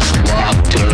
just.